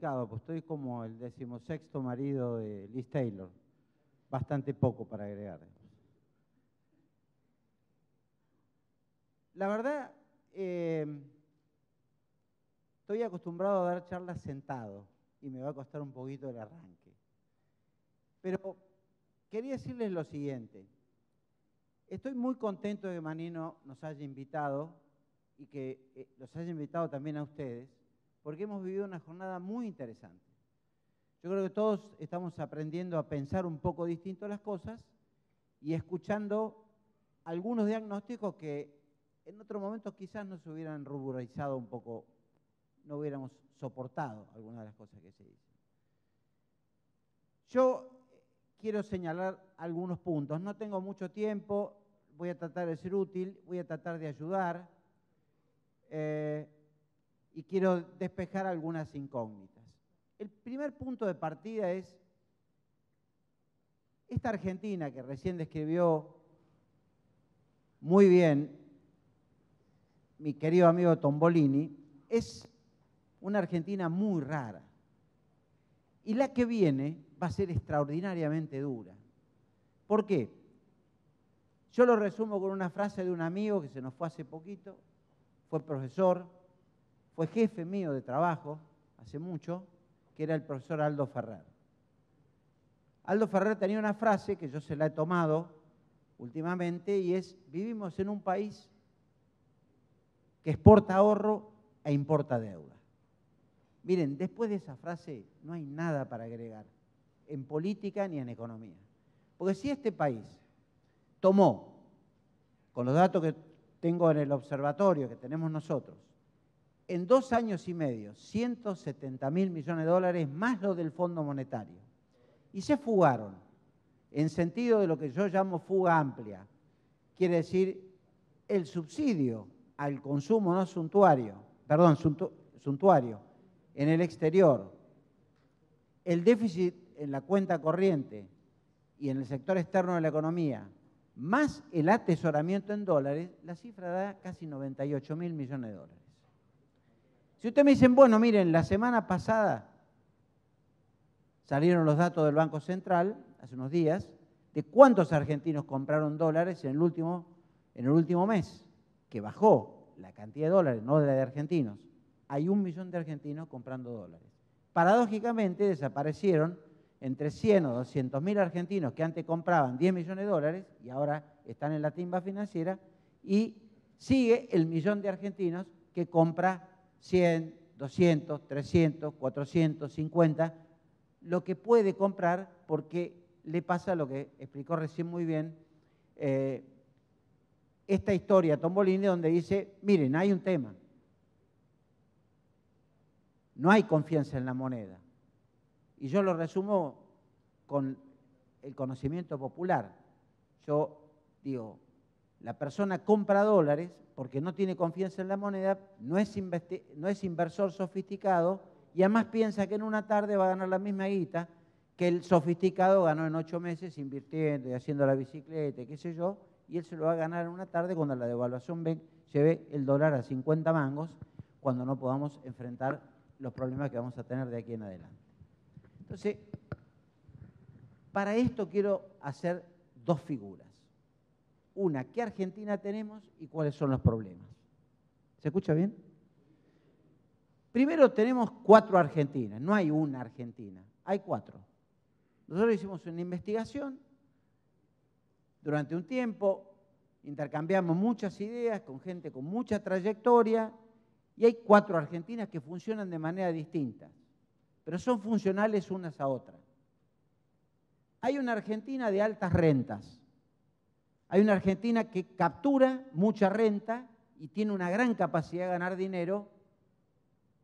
pues estoy como el decimosexto marido de Liz Taylor. Bastante poco para agregar. La verdad, eh, estoy acostumbrado a dar charlas sentado y me va a costar un poquito el arranque. Pero quería decirles lo siguiente. Estoy muy contento de que Manino nos haya invitado y que eh, los haya invitado también a ustedes, porque hemos vivido una jornada muy interesante. Yo creo que todos estamos aprendiendo a pensar un poco distinto las cosas y escuchando algunos diagnósticos que en otro momento quizás nos hubieran ruborizado un poco, no hubiéramos soportado algunas de las cosas que se dicen. Yo quiero señalar algunos puntos. No tengo mucho tiempo, voy a tratar de ser útil, voy a tratar de ayudar eh, y quiero despejar algunas incógnitas. El primer punto de partida es esta Argentina que recién describió muy bien mi querido amigo Tombolini, es una Argentina muy rara. Y la que viene va a ser extraordinariamente dura. ¿Por qué? Yo lo resumo con una frase de un amigo que se nos fue hace poquito, fue profesor, fue jefe mío de trabajo hace mucho, que era el profesor Aldo Ferrer. Aldo Ferrer tenía una frase que yo se la he tomado últimamente y es, vivimos en un país que exporta ahorro e importa deuda. Miren, después de esa frase no hay nada para agregar, en política ni en economía. Porque si este país tomó, con los datos que tengo en el observatorio que tenemos nosotros, en dos años y medio, 170 mil millones de dólares más lo del Fondo Monetario. Y se fugaron, en sentido de lo que yo llamo fuga amplia. Quiere decir, el subsidio al consumo no suntuario, perdón, suntuario, en el exterior, el déficit en la cuenta corriente y en el sector externo de la economía, más el atesoramiento en dólares, la cifra da casi 98 mil millones de dólares. Si ustedes me dicen, bueno, miren, la semana pasada salieron los datos del Banco Central, hace unos días, de cuántos argentinos compraron dólares en el último, en el último mes, que bajó la cantidad de dólares, no de la de argentinos. Hay un millón de argentinos comprando dólares. Paradójicamente desaparecieron entre 100 o 200 mil argentinos que antes compraban 10 millones de dólares y ahora están en la timba financiera y sigue el millón de argentinos que compra 100, 200, 300, 450, lo que puede comprar porque le pasa lo que explicó recién muy bien eh, esta historia Tombolini donde dice, miren, hay un tema, no hay confianza en la moneda y yo lo resumo con el conocimiento popular. Yo digo, la persona compra dólares porque no tiene confianza en la moneda, no es, inversor sofisticado y además piensa que en una tarde va a ganar la misma guita que el sofisticado ganó en ocho meses invirtiendo y haciendo la bicicleta, qué sé yo, y él se lo va a ganar en una tarde cuando la devaluación ven, lleve el dólar a 50 mangos, cuando no podamos enfrentar los problemas que vamos a tener de aquí en adelante. Entonces, para esto quiero hacer dos figuras. Una, ¿qué Argentina tenemos y cuáles son los problemas? ¿Se escucha bien? Primero tenemos cuatro Argentinas, no hay una Argentina, hay cuatro. Nosotros hicimos una investigación durante un tiempo, intercambiamos muchas ideas con gente con mucha trayectoria y hay cuatro Argentinas que funcionan de manera distinta pero son funcionales unas a otras. Hay una Argentina de altas rentas. Hay una Argentina que captura mucha renta y tiene una gran capacidad de ganar dinero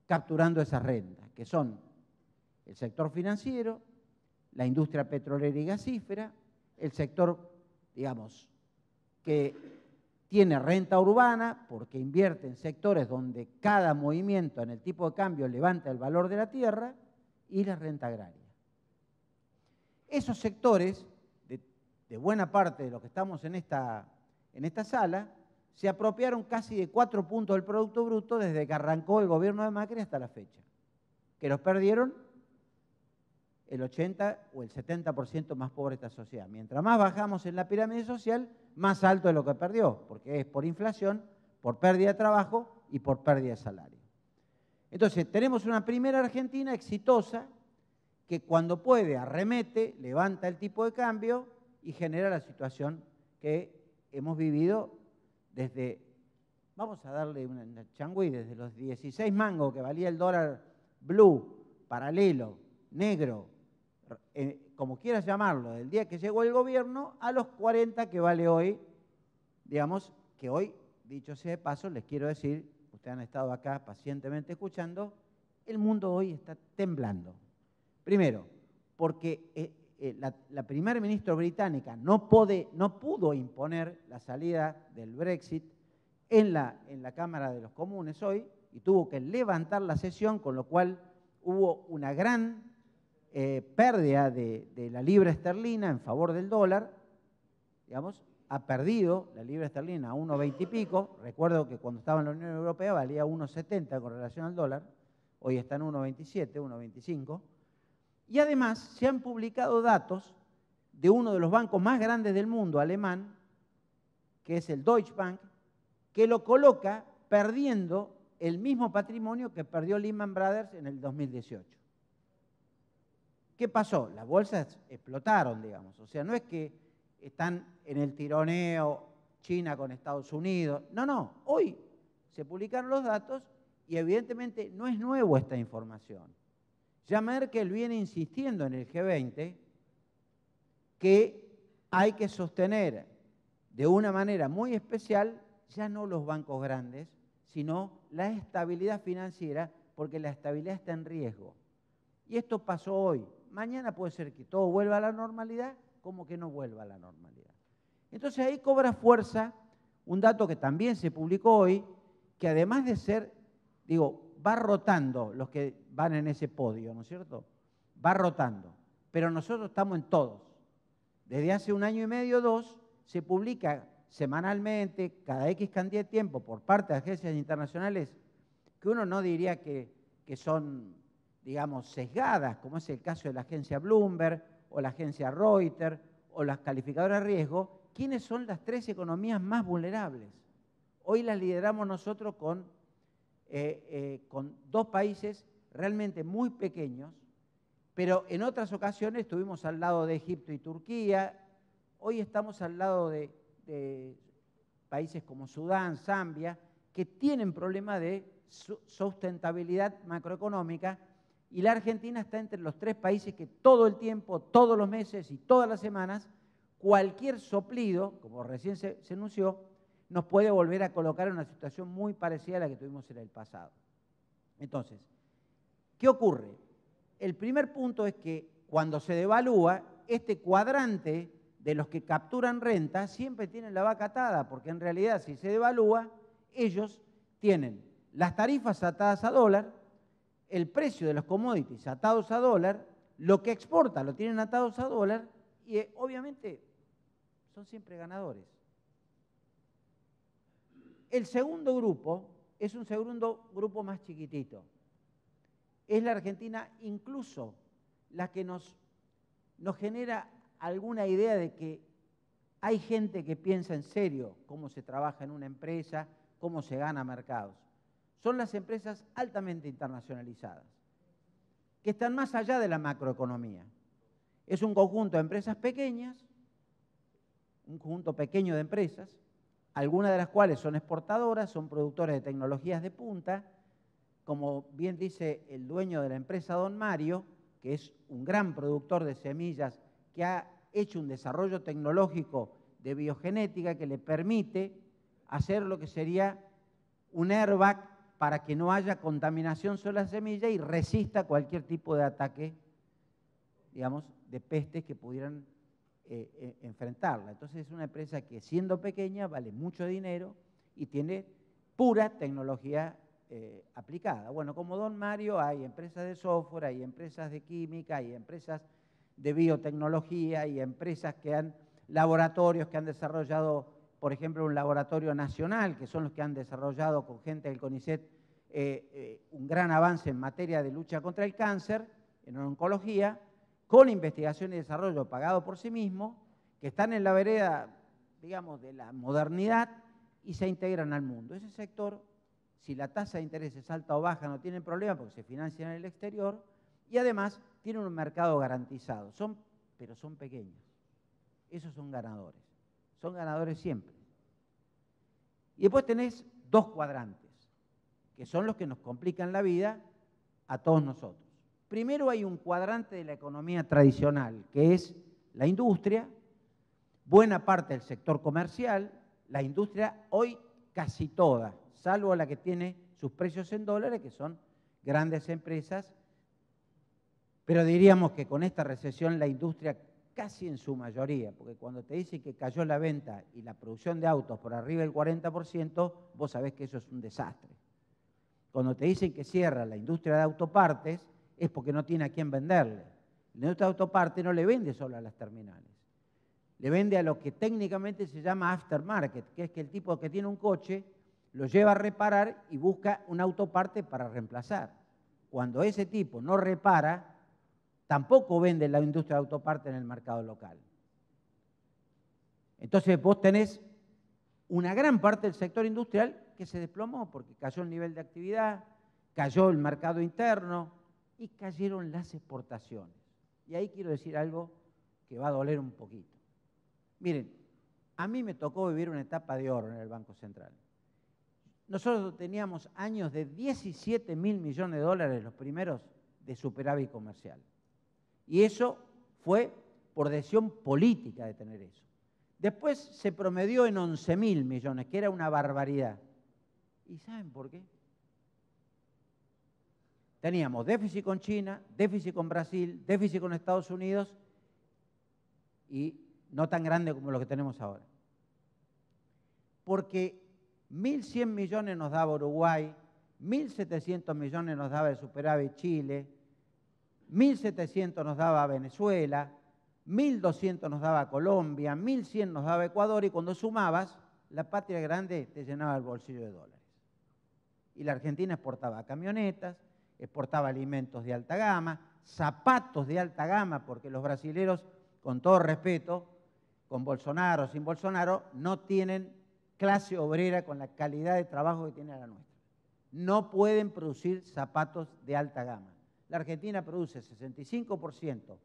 capturando esa renta, que son el sector financiero, la industria petrolera y gasífera, el sector, digamos, que tiene renta urbana porque invierte en sectores donde cada movimiento en el tipo de cambio levanta el valor de la tierra, y la renta agraria. Esos sectores, de, buena parte de los que estamos en esta, en esta sala, se apropiaron casi de cuatro puntos del Producto Bruto desde que arrancó el gobierno de Macri hasta la fecha. que los perdieron el 80 o el 70% más pobre esta sociedad. Mientras más bajamos en la pirámide social, más alto es lo que perdió, porque es por inflación, por pérdida de trabajo y por pérdida de salario. Entonces, tenemos una primera Argentina exitosa que cuando puede arremete, levanta el tipo de cambio y genera la situación que hemos vivido desde, vamos a darle una, changüí, desde los 16 mangos que valía el dólar blue, paralelo, negro, eh, como quieras llamarlo, del día que llegó el gobierno a los 40 que vale hoy, digamos que hoy, dicho sea de paso, les quiero decir, ustedes han estado acá pacientemente escuchando, el mundo hoy está temblando. Primero, porque eh, la, la primera ministra británica no, no, pudo imponer la salida del Brexit en la, en la Cámara de los Comunes hoy y tuvo que levantar la sesión, con lo cual hubo una gran eh, pérdida de, la libra esterlina en favor del dólar, digamos, ha perdido la libra esterlina a 1,20 y pico. Recuerdo que cuando estaba en la Unión Europea valía 1,70 con relación al dólar, hoy está en 1,27, 1,25. Y además se han publicado datos de uno de los bancos más grandes del mundo, alemán, que es el Deutsche Bank, que lo coloca perdiendo el mismo patrimonio que perdió Lehman Brothers en el 2018. ¿Qué pasó? Las bolsas explotaron, digamos. O sea, no es que están en el tironeo China con Estados Unidos. No, no. Hoy se publicaron los datos y evidentemente no es nuevo esta información. Ya Merkel viene insistiendo en el G20 que hay que sostener de una manera muy especial ya no los bancos grandes, sino la estabilidad financiera, porque la estabilidad está en riesgo. Y esto pasó hoy. Mañana puede ser que todo vuelva a la normalidad, como que no vuelva a la normalidad. Entonces ahí cobra fuerza un dato que también se publicó hoy, que además de ser, digo, va rotando los que van en ese podio, ¿no es cierto? Va rotando. Pero nosotros estamos en todos. Desde hace un año y medio, dos, se publica semanalmente, cada X cantidad de tiempo, por parte de agencias internacionales, que uno no diría que, que son, digamos, sesgadas, como es el caso de la agencia Bloomberg o la agencia Reuters o las calificadoras de riesgo, quiénes son las tres economías más vulnerables. Hoy las lideramos nosotros con eh, eh, con dos países realmente muy pequeños, pero en otras ocasiones estuvimos al lado de Egipto y Turquía, hoy estamos al lado de, países como Sudán, Zambia, que tienen problemas de sustentabilidad macroeconómica. Y la Argentina está entre los tres países que todo el tiempo, todos los meses y todas las semanas, cualquier soplido, como recién se, se anunció, nos puede volver a colocar en una situación muy parecida a la que tuvimos en el pasado. Entonces, ¿qué ocurre? El primer punto es que cuando se devalúa, este cuadrante de los que capturan renta siempre tienen la vaca atada, porque en realidad si se devalúa, ellos tienen las tarifas atadas a dólar, el precio de los commodities atados a dólar, lo que exporta lo tienen atados a dólar y eh, obviamente son siempre ganadores. El segundo grupo es un segundo grupo más chiquitito. Es la Argentina incluso la que nos, nos genera alguna idea de que hay gente que piensa en serio cómo se trabaja en una empresa, cómo se gana mercados. Son las empresas altamente internacionalizadas, que están más allá de la macroeconomía. Es un conjunto de empresas pequeñas, un conjunto pequeño de empresas, algunas de las cuales son exportadoras, son productores de tecnologías de punta, como bien dice el dueño de la empresa Don Mario, que es un gran productor de semillas que ha hecho un desarrollo tecnológico de biogenética que le permite hacer lo que sería un airbag para que no haya contaminación sobre la semilla y resista cualquier tipo de ataque, digamos, de pestes que pudieran eh, eh, enfrentarla. Entonces es una empresa que siendo pequeña vale mucho dinero y tiene pura tecnología eh, aplicada. Bueno, como Don Mario hay empresas de software, hay empresas de química, hay empresas de biotecnología, hay empresas que han, laboratorios que han desarrollado, por ejemplo, un laboratorio nacional, que son los que han desarrollado con gente del CONICET un gran avance en materia de lucha contra el cáncer, en oncología, con investigación y desarrollo pagado por sí mismo, que están en la vereda, digamos, de la modernidad y se integran al mundo. Ese sector, si la tasa de interés es alta o baja, no tienen problema porque se financian en el exterior y además tienen un mercado garantizado. Son, pero son pequeños. Esos son ganadores. Son ganadores siempre. Y después tenés dos cuadrantes, que son los que nos complican la vida a todos nosotros. Primero hay un cuadrante de la economía tradicional, que es la industria, buena parte del sector comercial, la industria hoy casi toda, salvo la que tiene sus precios en dólares, que son grandes empresas, pero diríamos que con esta recesión la industria casi en su mayoría, porque cuando te dicen que cayó la venta y la producción de autos por arriba del 40%, vos sabés que eso es un desastre. Cuando te dicen que cierra la industria de autopartes, es porque no tiene a quién venderle. La industria de autopartes no le vende solo a las terminales, le vende a lo que técnicamente se llama aftermarket, que es que el tipo que tiene un coche lo lleva a reparar y busca un autoparte para reemplazar. Cuando ese tipo no repara, tampoco vende la industria de autoparte en el mercado local. Entonces vos tenés una gran parte del sector industrial que se desplomó porque cayó el nivel de actividad, cayó el mercado interno y cayeron las exportaciones. Y ahí quiero decir algo que va a doler un poquito. Miren, a mí me tocó vivir una etapa de oro en el Banco Central. Nosotros teníamos años de 17 mil millones de dólares, los primeros, de superávit comercial. Y eso fue por decisión política de tener eso. Después se promedió en 11 mil millones, que era una barbaridad. ¿Y saben por qué? Teníamos déficit con China, déficit con Brasil, déficit con Estados Unidos y no tan grande como lo que tenemos ahora. Porque 1.100 millones nos daba Uruguay, 1.700 millones nos daba el superávit Chile, 1.700 nos daba Venezuela, 1.200 nos daba Colombia, 1.100 nos daba Ecuador y cuando sumabas, la patria grande te llenaba el bolsillo de dólares. Y la Argentina exportaba camionetas, exportaba alimentos de alta gama, zapatos de alta gama, porque los brasileros, con todo respeto, con Bolsonaro o sin Bolsonaro, no tienen clase obrera con la calidad de trabajo que tiene la nuestra. No pueden producir zapatos de alta gama la Argentina produce 65%,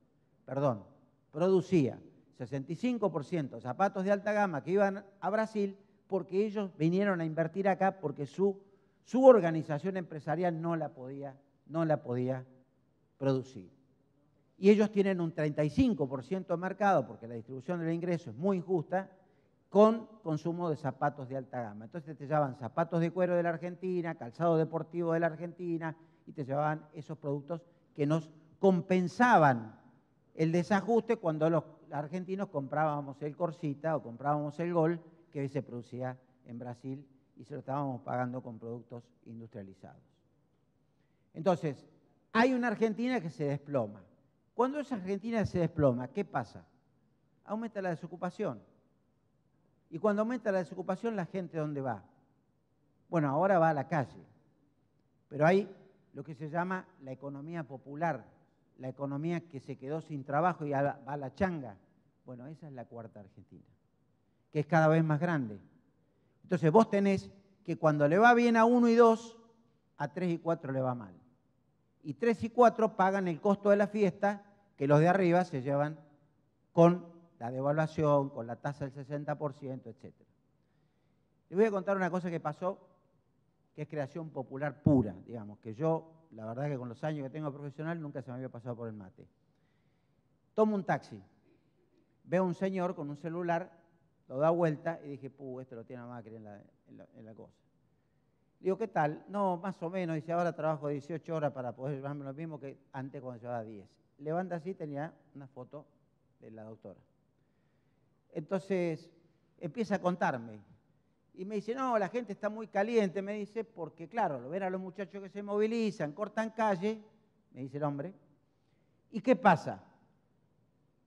perdón, producía 65% zapatos de alta gama que iban a Brasil porque ellos vinieron a invertir acá porque su, su organización empresarial no la, podía, no la podía producir. Y ellos tienen un 35% de mercado porque la distribución del ingreso es muy injusta con consumo de zapatos de alta gama. Entonces te llevaban zapatos de cuero de la Argentina, calzado deportivo de la Argentina, y te llevaban esos productos que nos compensaban el desajuste cuando los argentinos comprábamos el Corsita o comprábamos el Gol que se producía en Brasil y se lo estábamos pagando con productos industrializados. Entonces, hay una Argentina que se desploma. Cuando esa Argentina se desploma, ¿qué pasa? Aumenta la desocupación. Y cuando aumenta la desocupación, la gente ¿dónde va? Bueno, ahora va a la calle. Pero hay lo que se llama la economía popular, la economía que se quedó sin trabajo y va a la changa. Bueno, esa es la cuarta Argentina, que es cada vez más grande. Entonces vos tenés que cuando le va bien a uno y dos, a tres y cuatro le va mal. Y tres y cuatro pagan el costo de la fiesta que los de arriba se llevan con la devaluación, con la tasa del 60%, etc. Les voy a contar una cosa que pasó que es creación popular pura, digamos, que yo, la verdad que con los años que tengo profesional, nunca se me había pasado por el mate. Tomo un taxi, veo a un señor con un celular, lo da vuelta y dije, puh, esto lo tiene la máquina en en la, cosa. Digo, ¿qué tal? No, más o menos. Dice, ahora trabajo 18 horas para poder llevarme lo mismo que antes cuando llevaba 10. Levanta así, tenía una foto de la doctora. Entonces, empieza a contarme. Y me dice, no, la gente está muy caliente, me dice, porque claro, lo ven a los muchachos que se movilizan, cortan calle, me dice el hombre. ¿Y qué pasa?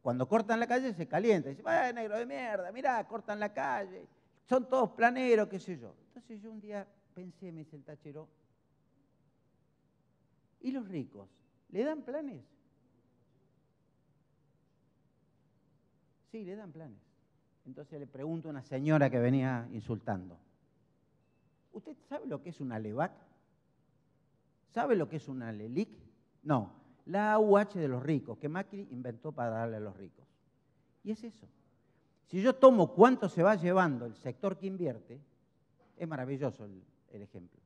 Cuando cortan la calle se calienta. Dice, vaya negro de mierda, mirá, cortan la calle, son todos planeros, qué sé yo. Entonces yo un día pensé, me dice el tachero, ¿Y los ricos? ¿Le dan planes? Sí, le dan planes. Entonces le pregunto a una señora que venía insultando. ¿Usted sabe lo que es una LEVAC? ¿Sabe lo que es una LELIC? No, la AUH de los ricos, que Macri inventó para darle a los ricos. Y es eso. Si yo tomo cuánto se va llevando el sector que invierte, es maravilloso el, el ejemplo.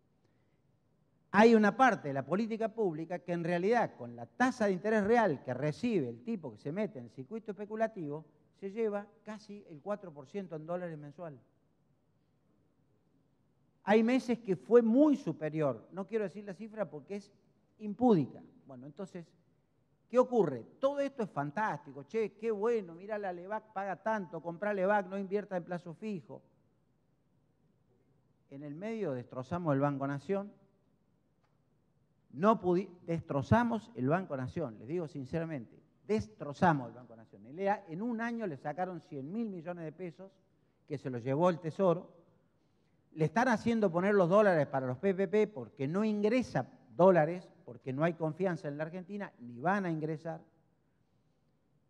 Hay una parte de la política pública que en realidad con la tasa de interés real que recibe el tipo que se mete en el circuito especulativo, se lleva casi el 4% en dólares mensual. Hay meses que fue muy superior, no quiero decir la cifra porque es impúdica. Bueno, entonces, ¿qué ocurre? Todo esto es fantástico, che, qué bueno, mira la Levac paga tanto, comprar Levac, no invierta en plazo fijo. En el medio destrozamos el Banco Nación, no destrozamos el Banco Nación, les digo sinceramente, destrozamos el Banco Nación. En un año le sacaron 100 mil millones de pesos, que se los llevó el Tesoro. Le están haciendo poner los dólares para los PPP porque no ingresa dólares, porque no hay confianza en la Argentina, ni van a ingresar.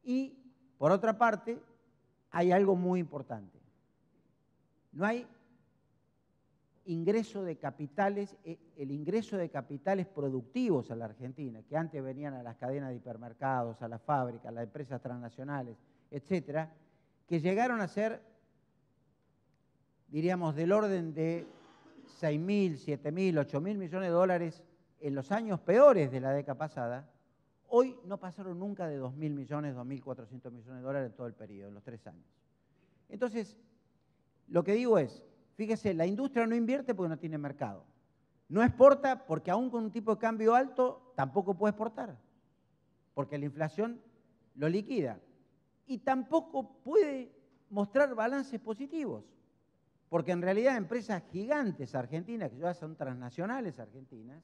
Y, por otra parte, hay algo muy importante. No hay ingreso de capitales, eh, el ingreso de capitales productivos a la Argentina, que antes venían a las cadenas de hipermercados, a las fábricas, a las empresas transnacionales, etcétera, que llegaron a ser, diríamos, del orden de 6 mil, 7 mil, 8 mil millones de dólares en los años peores de la década pasada, hoy no pasaron nunca de 2 mil millones, 2.400 millones de dólares en todo el periodo, en los tres años. Entonces, lo que digo es, Fíjese, la industria no invierte porque no tiene mercado. No exporta porque aún con un tipo de cambio alto tampoco puede exportar, porque la inflación lo liquida. Y tampoco puede mostrar balances positivos, porque en realidad empresas gigantes argentinas, que ya son transnacionales argentinas,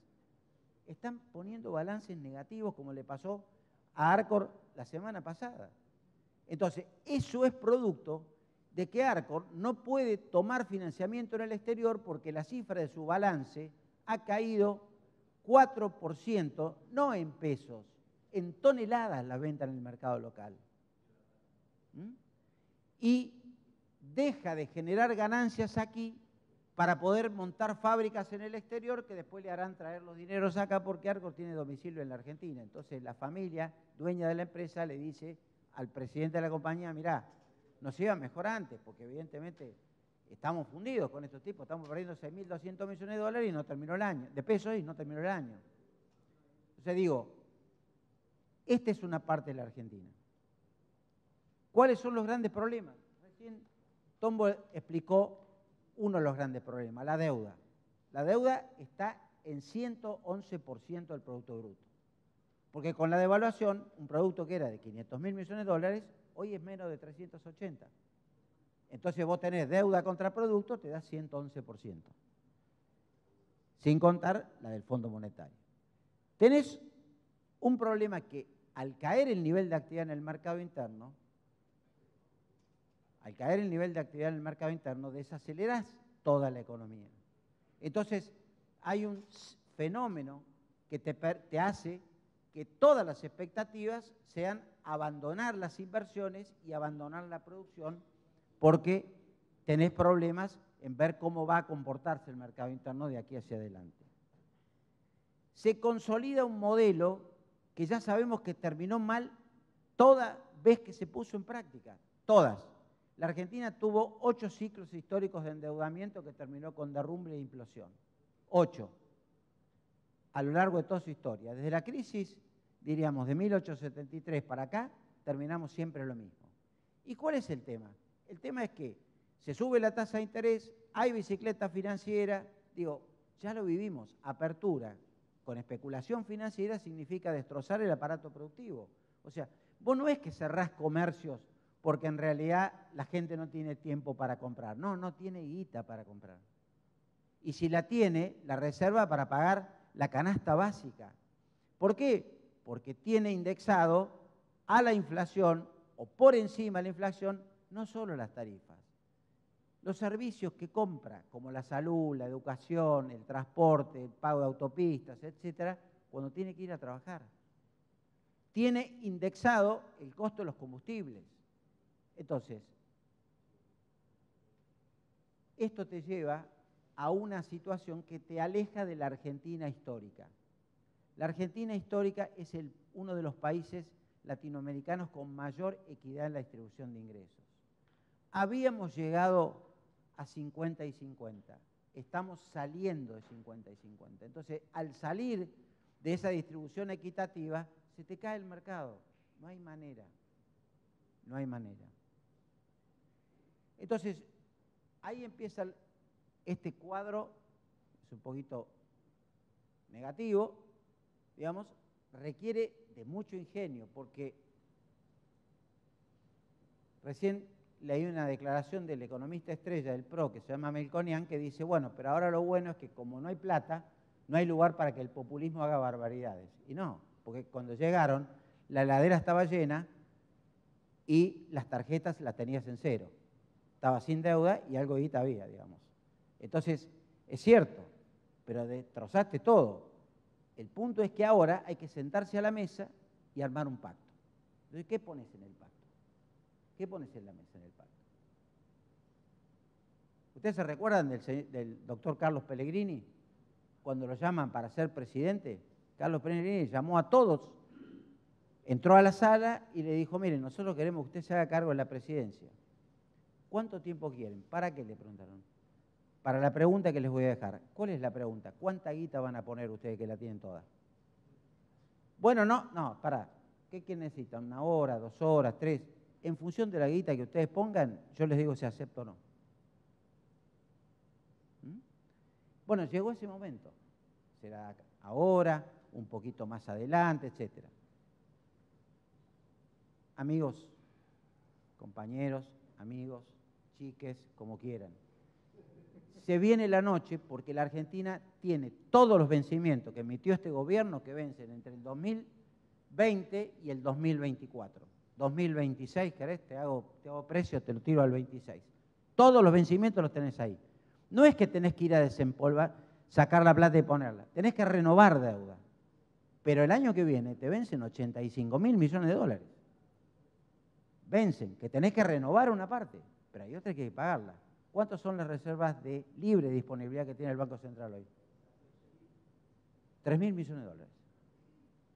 están poniendo balances negativos como le pasó a Arcor la semana pasada. Entonces, eso es producto de que Arcor no puede tomar financiamiento en el exterior porque la cifra de su balance ha caído 4%, no en pesos, en toneladas la venta en el mercado local. ¿Mm? Y deja de generar ganancias aquí para poder montar fábricas en el exterior que después le harán traer los dineros acá porque Arcor tiene domicilio en la Argentina. Entonces la familia dueña de la empresa le dice al presidente de la compañía, mirá, nos iba mejor antes, porque evidentemente estamos fundidos con estos tipos, estamos perdiendo 6.200 millones de dólares y no terminó el año, de pesos y no terminó el año. Entonces digo, esta es una parte de la Argentina. ¿Cuáles son los grandes problemas? Recién Tombo explicó uno de los grandes problemas, la deuda. La deuda está en 111% del Producto Bruto. Porque con la devaluación, un producto que era de 500 mil millones de dólares, hoy es menos de 380. Entonces vos tenés deuda contra producto, te da 111%. Sin contar la del Fondo Monetario. Tenés un problema que al caer el nivel de actividad en el mercado interno, al caer el nivel de actividad en el mercado interno, desaceleras toda la economía. Entonces, hay un fenómeno que te, te hace que todas las expectativas sean abandonar las inversiones y abandonar la producción porque tenés problemas en ver cómo va a comportarse el mercado interno de aquí hacia adelante. Se consolida un modelo que ya sabemos que terminó mal toda vez que se puso en práctica, todas. La Argentina tuvo ocho ciclos históricos de endeudamiento que terminó con derrumbe e implosión. Ocho a lo largo de toda su historia. Desde la crisis, diríamos, de 1873 para acá, terminamos siempre lo mismo. ¿Y cuál es el tema? El tema es que se sube la tasa de interés, hay bicicleta financiera, digo, ya lo vivimos, apertura con especulación financiera significa destrozar el aparato productivo. O sea, vos no es que cerrás comercios porque en realidad la gente no tiene tiempo para comprar, no, no tiene guita para comprar. Y si la tiene, la reserva para pagar la canasta básica. ¿Por qué? Porque tiene indexado a la inflación o por encima de la inflación no solo las tarifas, los servicios que compra, como la salud, la educación, el transporte, el pago de autopistas, etcétera, cuando tiene que ir a trabajar. Tiene indexado el costo de los combustibles. Entonces, esto te lleva a una situación que te aleja de la Argentina histórica. La Argentina histórica es uno de los países latinoamericanos con mayor equidad en la distribución de ingresos. Habíamos llegado a 50 y 50, estamos saliendo de 50 y 50. Entonces, al salir de esa distribución equitativa, se te cae el mercado. No hay manera. No hay manera. Entonces, ahí empieza este cuadro, es un poquito negativo, digamos, requiere de mucho ingenio, porque recién leí una declaración del economista estrella del PRO, que se llama Melconian, que dice, bueno, pero ahora lo bueno es que como no hay plata, no hay lugar para que el populismo haga barbaridades. Y no, porque cuando llegaron, la heladera estaba llena y las tarjetas las tenías en cero. Estaba sin deuda y algo de había, digamos. Entonces, es cierto, pero destrozaste todo. El punto es que ahora hay que sentarse a la mesa y armar un pacto. Entonces, ¿qué pones en el pacto? ¿Qué pones en la mesa en el pacto? ¿Ustedes se recuerdan del, del doctor Carlos Pellegrini? Cuando lo llaman para ser presidente, Carlos Pellegrini llamó a todos, entró a la sala y le dijo, miren, nosotros queremos que usted se haga cargo de la presidencia. ¿Cuánto tiempo quieren? ¿Para qué le preguntaron? Para la pregunta que les voy a dejar. ¿Cuál es la pregunta? ¿Cuánta guita van a poner ustedes que la tienen toda? Bueno, no, no, para. ¿Qué, ¿Qué, necesitan? ¿Una hora, dos horas, tres? En función de la guita que ustedes pongan, yo les digo si acepto o no. ¿Mm? Bueno, llegó ese momento. Será ahora, un poquito más adelante, etc. Amigos, compañeros, amigos, chiques, como quieran se viene la noche porque la Argentina tiene todos los vencimientos que emitió este gobierno que vencen entre el 2020 y el 2024. 2026, ¿querés? Te hago, te hago precio, te lo tiro al 26. Todos los vencimientos los tenés ahí. No es que tenés que ir a desempolvar, sacar la plata y ponerla. Tenés que renovar deuda. Pero el año que viene te vencen 85 mil millones de dólares. Vencen, que tenés que renovar una parte, pero hay otra que hay que pagarla. ¿Cuántas son las reservas de libre disponibilidad que tiene el Banco Central hoy? 3 mil millones de dólares.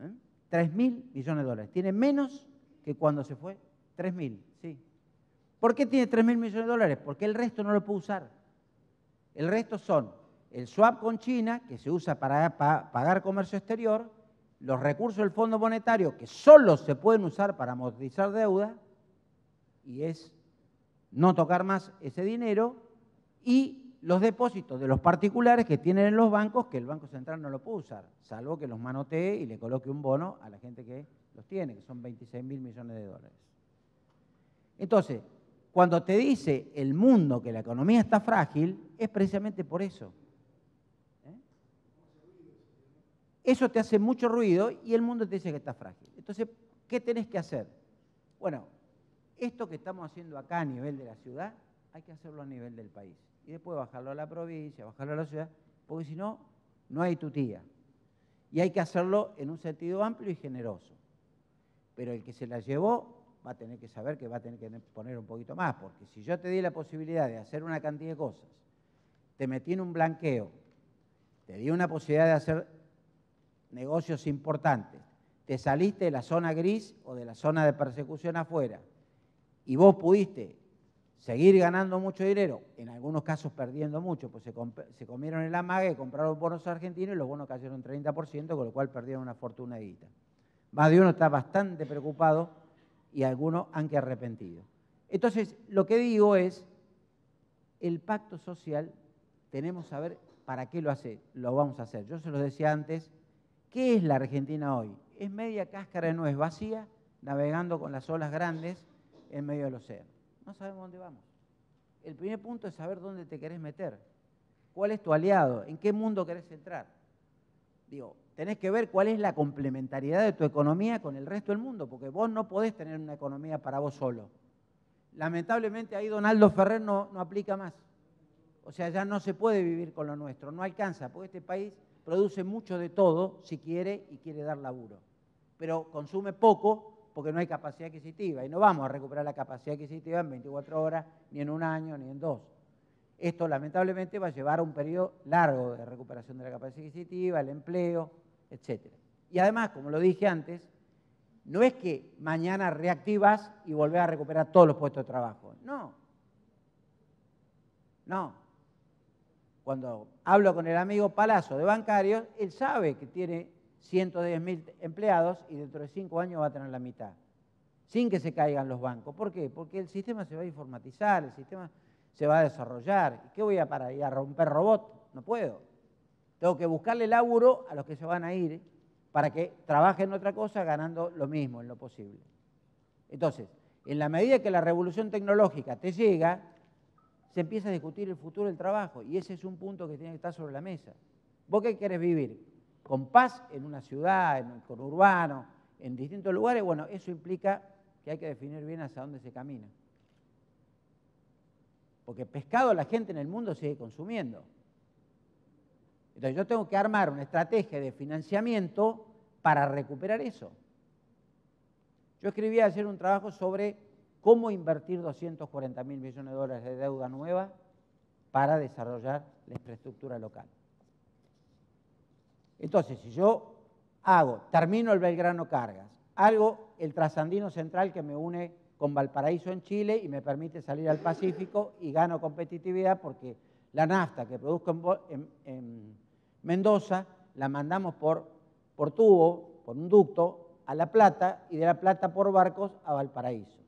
¿Eh? 3 mil millones de dólares. Tiene menos que cuando se fue. 3 mil, sí. ¿Por qué tiene 3 mil millones de dólares? Porque el resto no lo puede usar. El resto son el swap con China, que se usa para pagar comercio exterior, los recursos del Fondo Monetario, que solo se pueden usar para amortizar deuda, y es no tocar más ese dinero y los depósitos de los particulares que tienen en los bancos que el Banco Central no lo puede usar, salvo que los manotee y le coloque un bono a la gente que los tiene, que son 26 mil millones de dólares. Entonces, cuando te dice el mundo que la economía está frágil, es precisamente por eso. ¿Eh? Eso te hace mucho ruido y el mundo te dice que está frágil. Entonces, ¿qué tenés que hacer? Bueno, esto que estamos haciendo acá a nivel de la ciudad, hay que hacerlo a nivel del país. Y después bajarlo a la provincia, bajarlo a la ciudad, porque si no, no hay tutía. Y hay que hacerlo en un sentido amplio y generoso. Pero el que se la llevó va a tener que saber que va a tener que poner un poquito más, porque si yo te di la posibilidad de hacer una cantidad de cosas, te metí en un blanqueo, te di una posibilidad de hacer negocios importantes, te saliste de la zona gris o de la zona de persecución afuera, y vos pudiste seguir ganando mucho dinero, en algunos casos perdiendo mucho, pues se, comieron el amague, compraron bonos argentinos y los bonos cayeron 30%, con lo cual perdieron una fortuna guita. Más de uno está bastante preocupado y algunos han que arrepentido. Entonces, lo que digo es, el pacto social tenemos que saber para qué lo hace, lo vamos a hacer. Yo se lo decía antes, ¿qué es la Argentina hoy? Es media cáscara de nuez vacía, navegando con las olas grandes, en medio del océano. No sabemos dónde vamos. El primer punto es saber dónde te querés meter. ¿Cuál es tu aliado? ¿En qué mundo querés entrar? Digo, tenés que ver cuál es la complementariedad de tu economía con el resto del mundo, porque vos no podés tener una economía para vos solo. Lamentablemente ahí Donaldo Ferrer no, no aplica más. O sea, ya no se puede vivir con lo nuestro, no alcanza, porque este país produce mucho de todo si quiere y quiere dar laburo, pero consume poco porque no hay capacidad adquisitiva y no vamos a recuperar la capacidad adquisitiva en 24 horas, ni en un año, ni en dos. Esto lamentablemente va a llevar a un periodo largo de recuperación de la capacidad adquisitiva, el empleo, etc. Y además, como lo dije antes, no es que mañana reactivas y volvés a recuperar todos los puestos de trabajo. No. No. Cuando hablo con el amigo Palazzo de Bancarios, él sabe que tiene 110.000 empleados y dentro de cinco años va a tener la mitad, sin que se caigan los bancos. ¿Por qué? Porque el sistema se va a informatizar, el sistema se va a desarrollar. ¿Qué voy a para ir a romper robot? No puedo. Tengo que buscarle laburo a los que se van a ir para que trabajen otra cosa ganando lo mismo en lo posible. Entonces, en la medida que la revolución tecnológica te llega, se empieza a discutir el futuro del trabajo y ese es un punto que tiene que estar sobre la mesa. ¿Vos qué querés vivir? ¿Con paz en una ciudad, en un conurbano, en distintos lugares? Bueno, eso implica que hay que definir bien hacia dónde se camina. Porque pescado la gente en el mundo sigue consumiendo. Entonces yo tengo que armar una estrategia de financiamiento para recuperar eso. Yo escribí ayer un trabajo sobre cómo invertir 240 mil millones de dólares de deuda nueva para desarrollar la infraestructura local. Entonces, si yo hago, termino el Belgrano Cargas, hago el trasandino central que me une con Valparaíso en Chile y me permite salir al Pacífico y gano competitividad porque la nafta que produzco en, Mendoza, la mandamos por, por tubo, por un ducto, a La Plata y de La Plata por barcos a Valparaíso.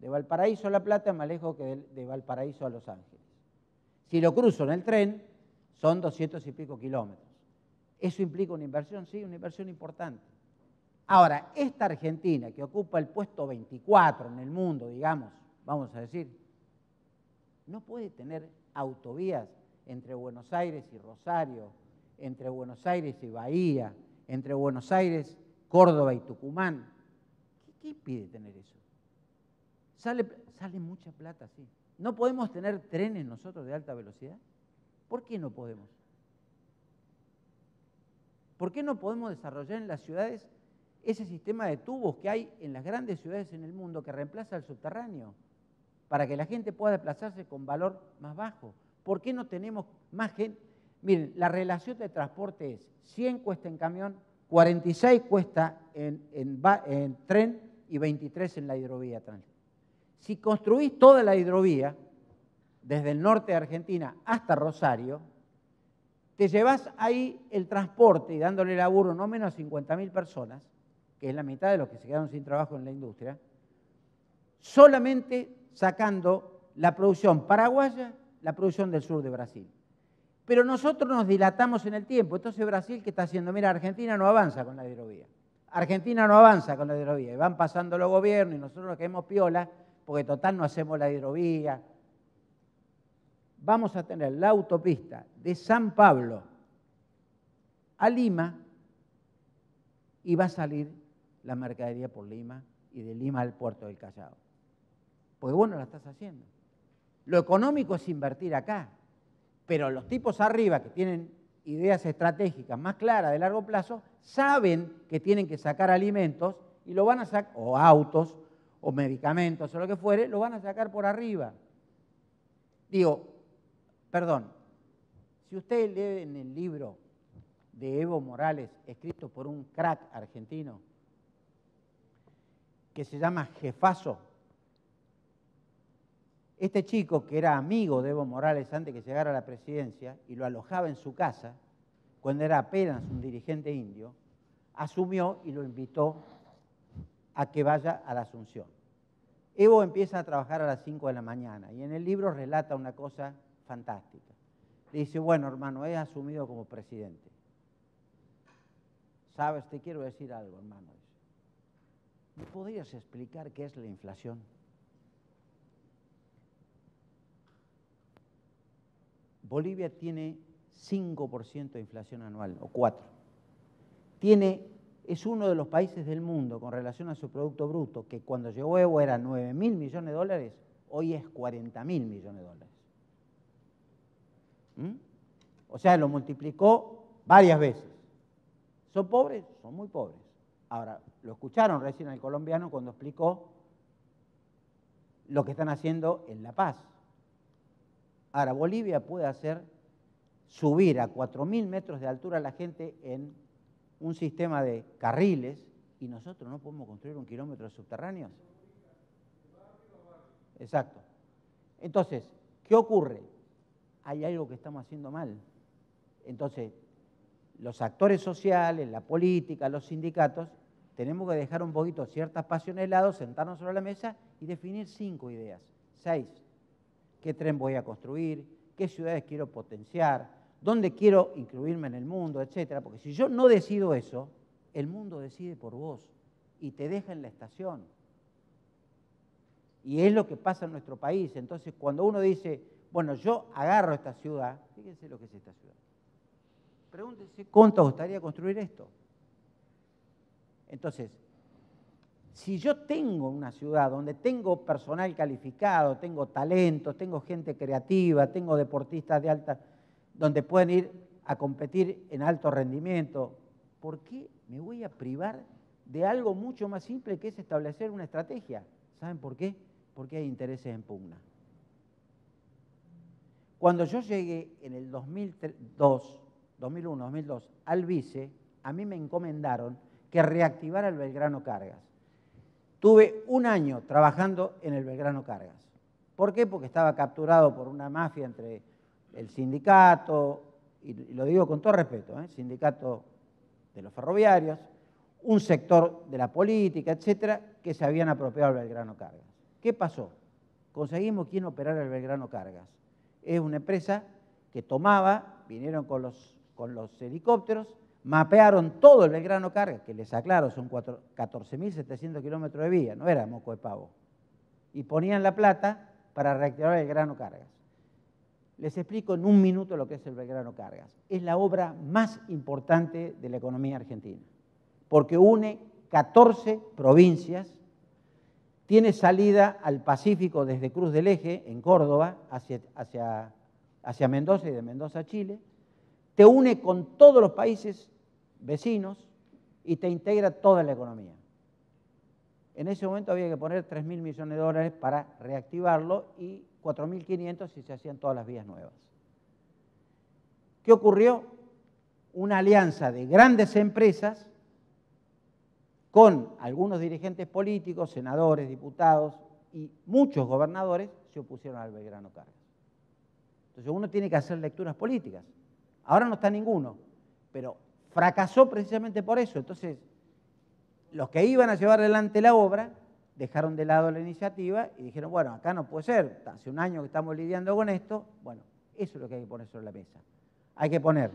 De Valparaíso a La Plata más lejos que de, Valparaíso a Los Ángeles. Si lo cruzo en el tren, son doscientos y pico kilómetros. ¿Eso implica una inversión? Sí, una inversión importante. Ahora, esta Argentina que ocupa el puesto 24 en el mundo, digamos, vamos a decir, no puede tener autovías entre Buenos Aires y Rosario, entre Buenos Aires y Bahía, entre Buenos Aires, Córdoba y Tucumán. ¿Qué, impide tener eso? Sale, sale mucha plata, sí. ¿No podemos tener trenes nosotros de alta velocidad? ¿Por qué no podemos? ¿Por qué no podemos desarrollar en las ciudades ese sistema de tubos que hay en las grandes ciudades en el mundo que reemplaza el subterráneo? Para que la gente pueda desplazarse con valor más bajo. ¿Por qué no tenemos más gente? Miren, la relación de transporte es 100 cuesta en camión, 46 cuesta en, tren y 23 en la hidrovía. Si construís toda la hidrovía, desde el norte de Argentina hasta Rosario, te llevas ahí el transporte y dándole laburo no menos a 50.000 personas, que es la mitad de los que se quedaron sin trabajo en la industria, solamente sacando la producción paraguaya, la producción del sur de Brasil. Pero nosotros nos dilatamos en el tiempo. Entonces Brasil, ¿qué está haciendo? Mira, Argentina no avanza con la hidrovía. Argentina no avanza con la hidrovía. Y van pasando los gobiernos y nosotros nos quedamos piola porque total no hacemos la hidrovía. Vamos a tener la autopista de San Pablo a Lima y va a salir la mercadería por Lima y de Lima al puerto del Callao. Porque bueno, la estás haciendo. Lo económico es invertir acá. Pero los tipos arriba que tienen ideas estratégicas más claras de largo plazo, saben que tienen que sacar alimentos y lo van a sacar, o autos, o medicamentos, o lo que fuere, lo van a sacar por arriba. Digo, perdón, si usted lee en el libro de Evo Morales, escrito por un crack argentino, que se llama Jefazo, este chico, que era amigo de Evo Morales antes que llegara a la presidencia y lo alojaba en su casa, cuando era apenas un dirigente indio, asumió y lo invitó a que vaya a la Asunción. Evo empieza a trabajar a las 5 de la mañana y en el libro relata una cosa fantástica. Le dice, bueno hermano, he asumido como presidente. Sabes, te quiero decir algo, hermano. ¿Me podrías explicar qué es la inflación? Bolivia tiene 5% de inflación anual, o 4%. Tiene, es uno de los países del mundo con relación a su Producto Bruto, que cuando llegó Evo era 9 mil millones de dólares, hoy es 40 mil millones de dólares. ¿Mm? O sea, lo multiplicó varias veces. ¿Son pobres? Son muy pobres. Ahora, lo escucharon recién al colombiano cuando explicó lo que están haciendo en La Paz. Ahora, Bolivia puede hacer subir a 4.000 metros de altura a la gente en un sistema de carriles y nosotros no podemos construir un kilómetro de subterráneos. Exacto. Entonces, ¿qué ocurre? Hay algo que estamos haciendo mal. Entonces, los actores sociales, la política, los sindicatos, tenemos que dejar un poquito ciertas pasiones de lado, sentarnos sobre la mesa y definir cinco ideas, seis. ¿Qué tren voy a construir? ¿Qué ciudades quiero potenciar? ¿Dónde quiero incluirme en el mundo? Etcétera. Porque si yo no decido eso, el mundo decide por vos y te deja en la estación. Y es lo que pasa en nuestro país. Entonces, cuando uno dice, bueno, yo agarro esta ciudad, fíjense lo que es esta ciudad. Pregúntense cuánto gustaría construir esto. Entonces, si yo tengo una ciudad donde tengo personal calificado, tengo talentos, tengo gente creativa, tengo deportistas de alta, donde pueden ir a competir en alto rendimiento, ¿por qué me voy a privar de algo mucho más simple que es establecer una estrategia? ¿Saben por qué? Porque hay intereses en pugna. Cuando yo llegué en el 2002, 2001, 2002 al vice, a mí me encomendaron que reactivara el Belgrano Cargas. Tuve un año trabajando en el Belgrano Cargas. ¿Por qué? Porque estaba capturado por una mafia entre el sindicato, y lo digo con todo respeto, el ¿eh? sindicato de los ferroviarios, un sector de la política, etcétera, que se habían apropiado del Belgrano Cargas. ¿Qué pasó? Conseguimos quien operara el Belgrano Cargas. Es una empresa que tomaba, vinieron con los, con los helicópteros, mapearon todo el Belgrano Cargas, que les aclaro, son 14.700 kilómetros de vía, no era moco de pavo, y ponían la plata para reactivar el Belgrano Cargas. Les explico en un minuto lo que es el Belgrano Cargas. Es la obra más importante de la economía argentina, porque une 14 provincias, tiene salida al Pacífico desde Cruz del Eje, en Córdoba, hacia, hacia, hacia Mendoza y de Mendoza a Chile, te une con todos los países vecinos y te integra toda la economía. En ese momento había que poner 3 mil millones de dólares para reactivarlo y 4.500 si se hacían todas las vías nuevas. ¿Qué ocurrió? Una alianza de grandes empresas con algunos dirigentes políticos, senadores, diputados y muchos gobernadores se opusieron al Belgrano Cargas. Entonces uno tiene que hacer lecturas políticas. Ahora no está ninguno, pero fracasó precisamente por eso. Entonces, los que iban a llevar adelante la obra dejaron de lado la iniciativa y dijeron, bueno, acá no puede ser, hace un año que estamos lidiando con esto, bueno, eso es lo que hay que poner sobre la mesa. Hay que poner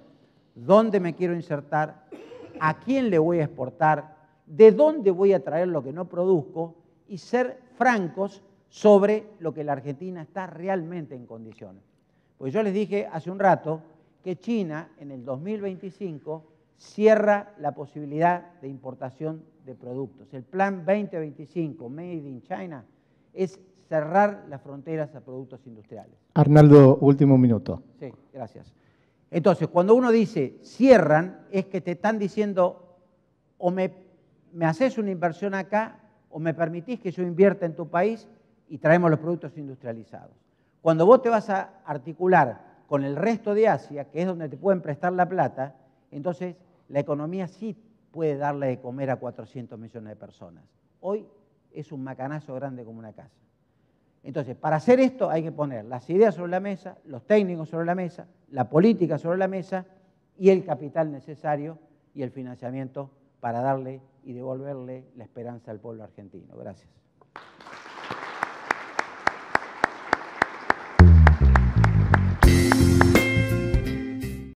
dónde me quiero insertar, a quién le voy a exportar, de dónde voy a traer lo que no produzco y ser francos sobre lo que la Argentina está realmente en condiciones. Pues yo les dije hace un rato que China en el 2025 cierra la posibilidad de importación de productos. El plan 2025, Made in China, es cerrar las fronteras a productos industriales. Arnaldo, último minuto. Sí, gracias. Entonces, cuando uno dice cierran, es que te están diciendo o me, me haces una inversión acá o me permitís que yo invierta en tu país y traemos los productos industrializados. Cuando vos te vas a articular con el resto de Asia, que es donde te pueden prestar la plata, entonces la economía sí puede darle de comer a 400 millones de personas. Hoy es un macanazo grande como una casa. Entonces, para hacer esto hay que poner las ideas sobre la mesa, los técnicos sobre la mesa, la política sobre la mesa y el capital necesario y el financiamiento para darle y devolverle la esperanza al pueblo argentino. Gracias.